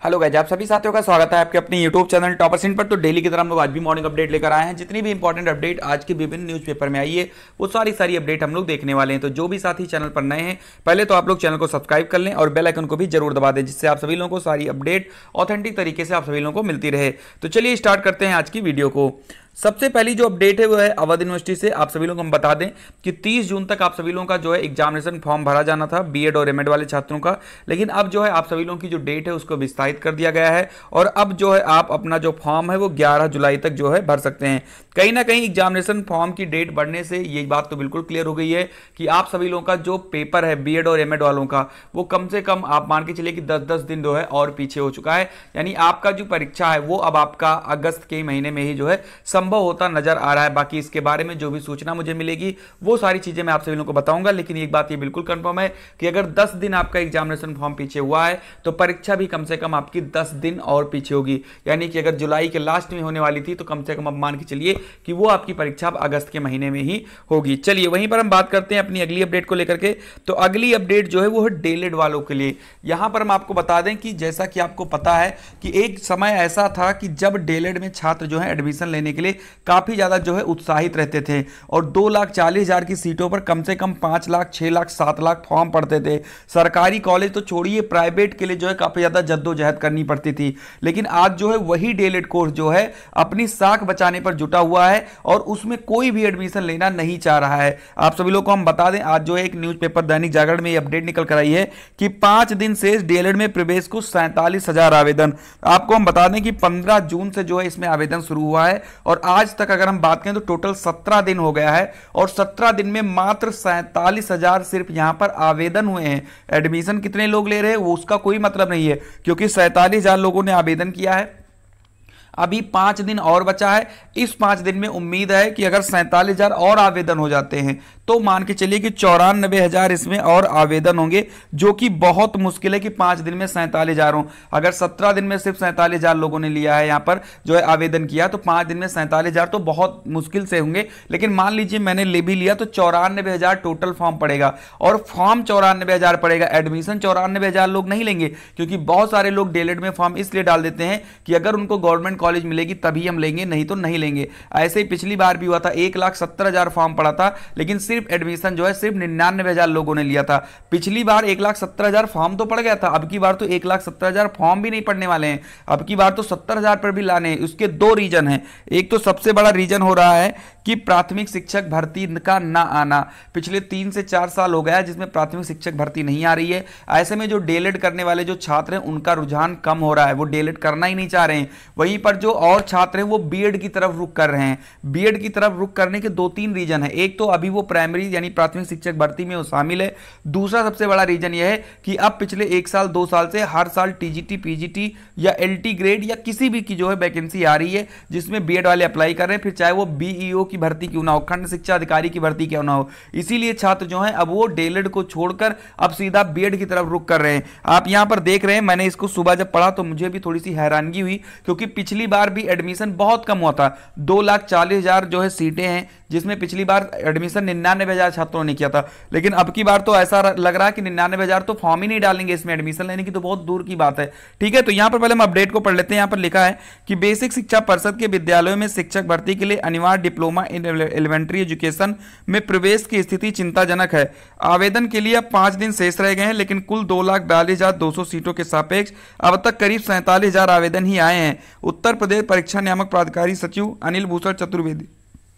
Hello guys आप सभी साथियों का स्वागत है आपके अपने यूट्यूब चैनल टॉपर सिंह पर। तो डेली की तरह हम लोग आज भी मॉर्निंग अपडेट लेकर आए हैं। जितनी भी इंपॉर्टेंट अपडेट आज के विभिन्न न्यूज़पेपर में आई है, वो सारी सारी अपडेट हम लोग देखने वाले हैं। तो जो भी साथी चैनल पर नए हैं, पहले तो आप लोग चैनल को सब्सक्राइब कर लें और बेलाइकन को भी ज़रूर दबा दें, जिससे आप सभी लोगों को सारी अपडेट ऑथेंटिक तरीके से आप सभी लोगों को मिलती रहे। तो चलिए स्टार्ट करते हैं आज की वीडियो को। सबसे पहली जो अपडेट है वो है अवध यूनिवर्सिटी से। आप सभी लोग हम बता दें कि 30 जून तक आप सभी लोगों का जो है एग्जामिनेशन फॉर्म भरा जाना था बीएड और एमएड वाले छात्रों का। लेकिन अब जो है आप सभी लोगों की जो डेट है उसको विस्तारित कर दिया गया है और अब जो है आप अपना जो फॉर्म है वो ग्यारह जुलाई तक जो है भर सकते हैं। कहीं ना कहीं एग्जामिनेशन फॉर्म की डेट बढ़ने से ये बात तो बिल्कुल क्लियर हो गई है कि आप सभी लोगों का जो पेपर है बी और एम वालों का, वो कम से कम आप मान के चलिए कि दस दस दिन जो है और पीछे हो चुका है। यानी आपका जो परीक्षा है वो अब आपका अगस्त के महीने में ही जो है संभव होता नज़र आ रहा है। बाकी इसके बारे में जो भी सूचना मुझे मिलेगी, वो सारी चीज़ें मैं आप सभी लोगों को बताऊँगा, लेकिन एक बात ये बिल्कुल कंफर्म है कि अगर 10 दिन आपका एग्जामिनेशन फॉर्म पीछे हुआ है तो परीक्षा भी कम से कम आपकी 10 दिन और पीछे होगी। यानी कि अगर जुलाई के लास्ट में होने वाली थी तो कम से कम अब मान के चलिए कि वो आपकी परीक्षा अगस्त के महीने में ही होगी। चलिए, वहीं पर हम बात करते हैं अपनी अगली अपडेट को लेकर के। तो अगली अपडेट जो है, वो है डेलेड वालों के लिए। यहाँ पर हम आपको बता दें कि जैसा कि आपको पता है कि एक समय ऐसा था कि जब डेलेड में छात्र जो है एडमिशन लेने के लिए काफ़ी ज़्यादा जो है उत्साहित रहते थे और दो लाख चालीस हज़ार की सीटों पर कम से कम पाँच लाख, छह लाख, सात लाख फॉर्म पड़ते थे। सरकारी कॉलेज तो छोड़िए, प्राइवेट के लिए जो है काफ़ी ज़्यादा जद्दोजहद करनी पड़ती थी। लेकिन आज जो है वही डेलेड कोर्स जो है अपनी साख बचाने पर जुटा हुआ है और उसमें कोई भी एडमिशन लेना नहीं चाह रहा है। आप सभी लोग को हम बता दें, आज जो है एक न्यूज़पेपर दैनिक जागरण में ये अपडेट निकल कर आई है कि पाँच दिन से डीएलएड में प्रवेश को सैंतालीस आवेदन। आपको हम बता दें कि पंद्रह जून से जो है इसमें आवेदन शुरू हुआ है और आज तक अगर हम बात करें तो टोटल सत्रह दिन हो गया है और सत्रह दिन में मात्र सैंतालीस हज़ार सिर्फ़ यहाँ पर आवेदन हुए हैं। एडमिशन कितने लोग ले रहे हैं उसका कोई मतलब नहीं है, क्योंकि सैंतालीस हज़ार लोगों ने आवेदन किया है। अभी पाँच दिन और बचा है। इस पाँच दिन में उम्मीद है कि अगर सैंतालीस हज़ार और आवेदन हो जाते हैं तो मान के चलिए कि चौरानबे हज़ार इसमें और आवेदन होंगे, जो कि बहुत मुश्किल है कि पाँच दिन में सैंतालीस हज़ार अगर सत्रह दिन में सिर्फ़ सैंतालीस हज़ार लोगों ने लिया है यहाँ पर, जो है आवेदन किया तो पाँच दिन में सैंतालीस हज़ार तो बहुत मुश्किल से होंगे। लेकिन मान लीजिए मैंने ले भी लिया तो चौरानबे हज़ार टोटल फॉर्म पड़ेगा। और फॉर्म चौरानबे हज़ार पड़ेगा, एडमिशन चौरानबे हज़ार लोग नहीं लेंगे, क्योंकि बहुत सारे लोग डेलेड में फॉर्म इसलिए डाल देते हैं कि अगर उनको गवर्नमेंट कॉलेज मिलेगी, तभी हम लेंगे, नहीं तो नहीं लेंगे। ऐसे ही पिछली बार भी हुआ था, एक लाख सत्तर हज़ार फॉर्म पड़ा था, लेकिन सिर्फ़ एडमिशन जो है, सिर्फ़ निन्यानवे हज़ार लोगों ने लिया था। पिछली बार एक लाख सत्तर हज़ार फॉर्म तो पड़ गया था, अब की बार तो एक लाख सत्तर हज़ार फॉर्म भी नहीं पड़ने वाले हैं। अब की बार तो सत्तर हज़ार पर भी लाने उसके दो रीजन है। एक तो सबसे बड़ा रीजन हो रहा है कि प्राथमिक शिक्षक भर्ती का ना आना। पिछले तीन से चार साल हो गया जिसमें प्राथमिक शिक्षक भर्ती नहीं आ रही है। ऐसे में जो डेलेट करने वाले जो छात्र हैं, उनका रुझान कम हो रहा है। वो डेलेट करना ही नहीं चाह रहे हैं। वहीं पर जो और छात्र हैं, वो बीएड की तरफ़ रुक कर रहे हैं। बीएड की तरफ़ रुक करने के दो तीन रीजन है। एक तो अभी वो प्राइमरी यानी प्राथमिक शिक्षक भर्ती में शामिल है। दूसरा सबसे बड़ा रीजन यह है कि अब पिछले एक साल, दो साल से हर साल टीजीटी पीजीटी या एलटी ग्रेड या किसी भी की जो है वैकेंसी आ रही है, जिसमें बीएड वाले अप्लाई कर रहे हैं। फिर चाहे वो बीईओ की भर्ती क्यों ना हो? खंड शिक्षा अधिकारी की भर्ती क्यों ना हो? इसीलिए छात्र जो है, अब वो डेलेड को छोड़कर अब सीधा बीएड की तरफ़ रुक कर रहे हैं। आप यहाँ पर देख रहे हैं, मैंने इसको सुबह जब पढ़ा तो मुझे भी थोड़ी सी हैरानगी हुई, क्योंकि पिछली बार भी एडमिशन बहुत कम हुआ था। दो लाख चालीस हज़ार जो है सीटें हैं जिसमें पिछली बार एडमिशन निन्यानवे हज़ार छात्रों ने किया था। लेकिन अब की बार तो ऐसा लग रहा है कि निन्यानवे हज़ार तो फॉर्म ही नहीं डालेंगे इसमें एडमिशन लेने की तो बहुत दूर की बात है। ठीक है तो यहाँ पर पहले हम अपडेट को पढ़ लेते हैं। यहाँ पर लिखा है कि बेसिक शिक्षा परिषद के विद्यालयों में शिक्षक भर्ती के लिए अनिवार्य डिप्लोमा इन एलिमेंट्री एजुकेशन में प्रवेश की स्थिति चिंताजनक है। आवेदन के लिए अब पाँच दिन शेष रह गए हैं, लेकिन कुल दो लाख बयालीस हज़ार दो सौ सीटों के सापेक्ष अब तक करीब सैंतालीस हज़ार आवेदन ही आए हैं। उत्तर प्रदेश परीक्षा नियामक प्राधिकारी सचिव अनिल भूषण चतुर्वेदी।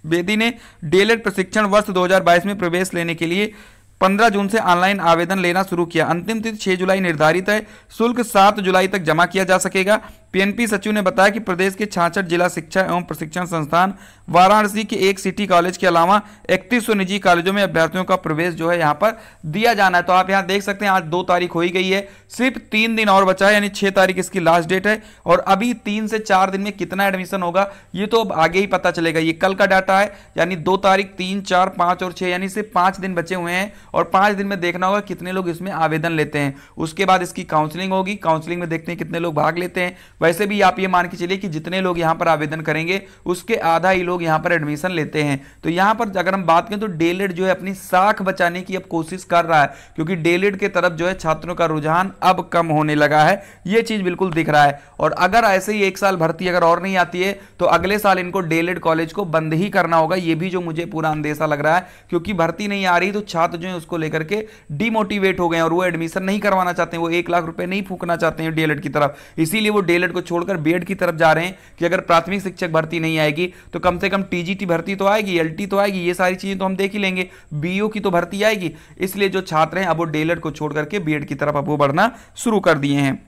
बेदी ने डीएलएड प्रशिक्षण वर्ष 2022 में प्रवेश लेने के लिए 15 जून से ऑनलाइन आवेदन लेना शुरू किया। अंतिम तिथि 6 जुलाई निर्धारित है। शुल्क 7 जुलाई तक जमा किया जा सकेगा। पीएनपी सचिव ने बताया कि प्रदेश के छाछठ जिला शिक्षा एवं प्रशिक्षण संस्थान, वाराणसी के एक सिटी कॉलेज के अलावा इकतीस निजी कॉलेजों में अभ्यर्थियों का प्रवेश जो है यहाँ पर दिया जाना है। तो आप यहाँ देख सकते हैं, आज दो तारीख हो ही गई है। सिर्फ़ तीन दिन और बचा है, यानी छह तारीख इसकी लास्ट डेट है और अभी तीन से चार दिन में कितना एडमिशन होगा, ये तो अब आगे ही पता चलेगा। ये कल का डाटा है, यानी दो तारीख तीन, चार, पाँच और छह, यानी सिर्फ़ पाँच दिन बचे हुए हैं और पाँच दिन में देखना होगा कितने लोग इसमें आवेदन लेते हैं। उसके बाद इसकी काउंसलिंग होगी काउंसलिंग में देखते हैं कितने लोग भाग लेते हैं। वैसे भी आप ये मान के चलिए कि जितने लोग यहाँ पर आवेदन करेंगे, उसके आधा ही लोग यहाँ पर एडमिशन लेते हैं। तो यहाँ पर अगर हम बात करें तो डेलेड जो है अपनी साख बचाने की अब कोशिश कर रहा है, क्योंकि डेलेड के तरफ़ जो है छात्रों का रुझान अब कम होने लगा है। ये चीज़ बिल्कुल दिख रहा है। और अगर ऐसे ही एक साल भर्ती अगर और नहीं आती है तो अगले साल इनको डेलेड कॉलेज को बंद ही करना होगा। ये भी जो मुझे पूरा अंदेशा लग रहा है, क्योंकि भर्ती नहीं आ रही तो छात्र जो है उसको लेकर के डिमोटिवेट हो गए और वो एडमिशन नहीं करवाना चाहते हैं। वो एक लाख रुपये नहीं फूकना चाहते हैं डीएलएड की तरफ़। इसीलिए वो डीएलएड को छोड़कर बीएड की तरफ़ जा रहे हैं कि अगर प्राथमिक शिक्षक भर्ती नहीं आएगी तो कम से कम टीजीटी भर्ती तो आएगी, एलटी तो आएगी, ये सारी चीज़ें तो हम देख ही लेंगे। बीओ की तो भर्ती आएगी, इसलिए जो छात्र हैं, अब वो डीएलएड को छोड़ करके बीएड की तरफ़ अब वो बढ़ना शुरू कर दिए हैं।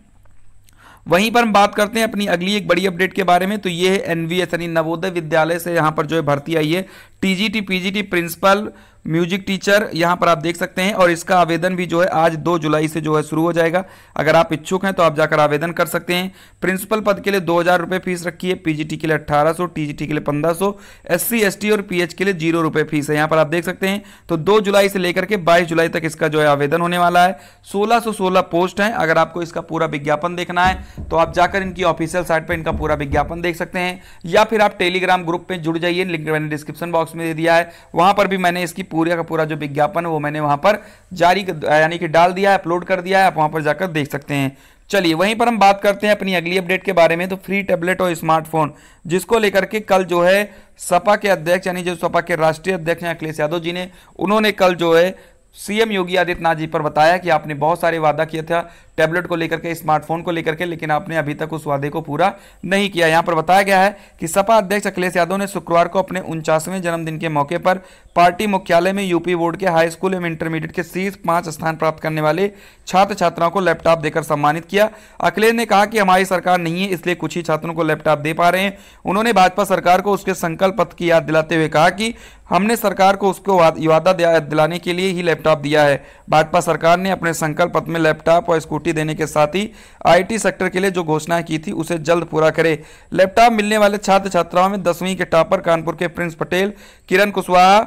वहीं पर हम बात करते हैं अपनी अगली एक बड़ी अपडेट के बारे में तो ये है एनवीएस, यानी नवोदय विद्यालय से यहाँ पर जो है भर्ती आई है। TGT, PGT, principal music teacher यहाँ पर आप देख सकते हैं और इसका आवेदन भी जो है आज दो जुलाई से जो है शुरू हो जाएगा। अगर आप इच्छुक हैं तो आप जाकर आवेदन कर सकते हैं। प्रिंसिपल पद के लिए दो हज़ार रुपये फ़ीस रखी है, पीजीटी के लिए अट्ठारह सौ, टीजीटी के लिए पंद्रह सौ, एससी, एसटी और पीएच के लिए ज़ीरो रुपये फ़ीस है। यहाँ पर आप देख सकते हैं। तो दो जुलाई से लेकर के बाईस जुलाई तक इसका जो है आवेदन होने वाला है। सोलह सौ सोलह पोस्ट है। अगर आपको इसका पूरा विज्ञापन देखना है तो आप जाकर इनकी ऑफिशियल साइट पर इनका पूरा विज्ञापन देख सकते हैं। या फिर आप टेलीग्राम ग्रुप में जुड़ जाइए। लिंक मैंने डिस्क्रिप्शन बॉक्स में दे दिया है। वहाँ पर भी मैंने इसकी पूरा का पूरा जो विज्ञापन है वो मैंने वहाँ पर जारी यानी कि डाल दिया है, अपलोड कर दिया है, आप वहाँ पर जाकर देख सकते हैं। चलिए, वहीं पर हम बात करते हैं अपनी अगली अपडेट के बारे में तो फ्री टैबलेट और स्मार्टफ़ोन, जिसको लेकर के कल जो है सपा के अध्यक्ष, यानी जो सपा के राष्ट्रीय अध्यक्ष हैं अखिलेश यादव जी ने, उन्होंने कल जो है सीएम योगी आदित्यनाथ जी पर बताया कि आपने बहुत सारे वादा किया था टैबलेट को लेकर के, स्मार्टफ़ोन को लेकर के, लेकिन आपने अभी तक उस वादे को पूरा नहीं किया। यहाँ पर बताया गया है कि सपा अध्यक्ष अखिलेश यादव ने शुक्रवार को अपने उनचासवें जन्मदिन के मौके पर पार्टी मुख्यालय में यूपी बोर्ड के हाई स्कूल एवं इंटरमीडिएट के शीर्ष पाँच स्थान प्राप्त करने वाले छात्र छात्राओं को लैपटॉप देकर सम्मानित किया। अखिलेश ने कहा कि हमारी सरकार नहीं है, इसलिए कुछ ही छात्रों को लैपटॉप दे पा रहे हैं। उन्होंने भाजपा सरकार को उसके संकल्प पत्र की याद दिलाते हुए कहा कि हमने सरकार को उसको वादा दिलाने के लिए ही लैपटॉप दिया है। भाजपा सरकार ने अपने संकल्प पत्र में लैपटॉप और स्कूटी देने के साथ ही आईटी सेक्टर के लिए जो घोषणा की थी, उसे जल्द पूरा करे। लैपटॉप मिलने वाले छात्र छात्राओं में दसवीं के टॉपर कानपुर के प्रिंस पटेल, किरण कुशवाहा,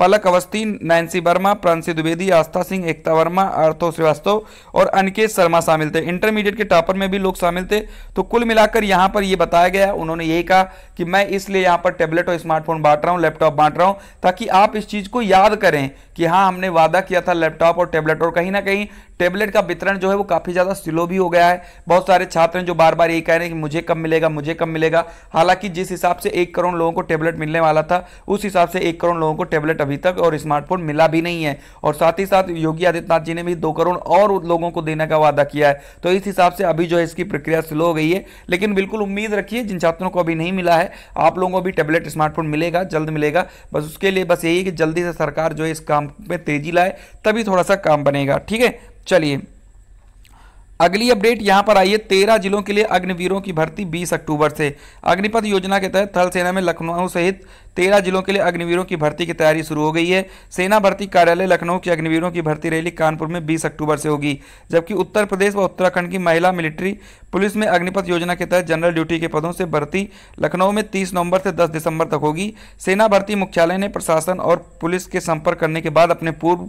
पलक अवस्थी, नैन्सी वर्मा, प्रांसी द्विवेदी, आस्था सिंह, एकता वर्मा, आर्थो श्रीवास्तव और अनिकेत शर्मा शामिल थे। इंटरमीडिएट के टॉपर में भी लोग शामिल थे। तो कुल मिलाकर यहाँ पर यह बताया गया, उन्होंने यही कहा कि मैं इसलिए यहाँ पर टेबलेट और स्मार्टफ़ोन बांट रहा हूँ लैपटॉप बांट रहा हूँ, ताकि आप इस चीज़ को याद करें कि हाँ हमने वादा किया था लैपटॉप और टैबलेट, और कहीं ना कहीं टेबलेट का वितरण जो है वो काफ़ी ज़्यादा स्लो भी हो गया है। बहुत सारे छात्र हैं जो बार बार यही कह रहे हैं कि मुझे कब मिलेगा, मुझे कब मिलेगा। हालाँकि जिस हिसाब से एक करोड़ लोगों को टेबलेट मिलने वाला था, उस हिसाब से एक करोड़ लोगों को टैबलेट अभी तक और स्मार्टफ़ोन मिला भी नहीं है। और साथ ही साथ योगी आदित्यनाथ जी ने भी दो करोड़ और लोगों को देने का वादा किया है। तो इस हिसाब से अभी जो है इसकी प्रक्रिया स्लो हो गई है। लेकिन बिल्कुल उम्मीद रखिए, जिन छात्रों को अभी नहीं मिला है, आप लोगों को भी टैबलेट, स्मार्टफ़ोन मिलेगा, जल्द मिलेगा। बस उसके लिए बस यही कि जल्दी से सरकार जो है इस काम में तेज़ी लाए तभी थोड़ा सा काम बनेगा। ठीक है? चलिए। अगली अपडेट यहाँ पर आई है। तेरह जिलों के लिए अग्निवीरों की भर्ती 20 अक्टूबर से। अग्निपथ योजना के तहत थल सेना में लखनऊ सहित तेरह जिलों के लिए अग्निवीरों की भर्ती की तैयारी शुरू हो गई है। सेना भर्ती कार्यालय लखनऊ की अग्निवीरों की भर्ती रैली कानपुर में 20 अक्टूबर से होगी, जबकि उत्तर प्रदेश व उत्तराखंड की महिला मिलिट्री पुलिस में अग्निपथ योजना के तहत जनरल ड्यूटी के पदों से भर्ती लखनऊ में तीस नवंबर से दस दिसंबर तक होगी। सेना भर्ती मुख्यालय ने प्रशासन और पुलिस के संपर्क करने के बाद अपने पूर्व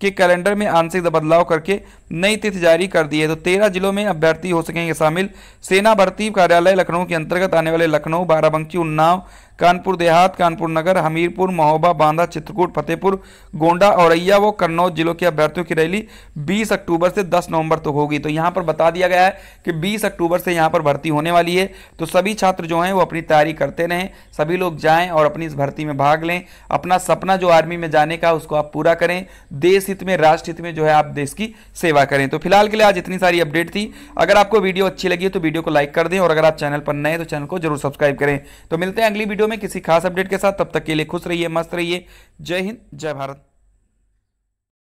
के कैलेंडर में आंशिक बदलाव करके नई तिथि जारी कर दी है। तो तेरह जिलों में अभ्यर्थी हो सकेंगे शामिल। सेना भर्ती कार्यालय लखनऊ के अंतर्गत आने वाले लखनऊ, बाराबंकी, उन्नाव कानपुर देहात, कानपुर नगर, हमीरपुर, महोबा, बांदा, चित्रकूट, फतेहपुर, गोंडा, औरैया व कन्नौज जिलों के अभ्यर्थियों की रैली 20 अक्टूबर से 10 नवंबर तक तो होगी। तो यहाँ पर बता दिया गया है कि 20 अक्टूबर से यहाँ पर भर्ती होने वाली है। तो सभी छात्र जो हैं, वो अपनी तैयारी करते रहें, सभी लोग जाएँ और अपनी इस भर्ती में भाग लें। अपना सपना जो आर्मी में जाने का, उसको आप पूरा करें। देश हित में, राष्ट्र हित में जो है, आप देश की सेवा करें। तो फ़िलहाल के लिए आज इतनी सारी अपडेट थी। अगर आपको वीडियो अच्छी लगी तो वीडियो को लाइक कर दें और अगर आप चैनल पर नए तो चैनल को ज़रूर सब्सक्राइब करें। तो मिलते हैं अगली वीडियो में किसी खास अपडेट के साथ, तब तक के लिए खुश रहिए, मस्त रहिए। जय हिंद, जय भारत।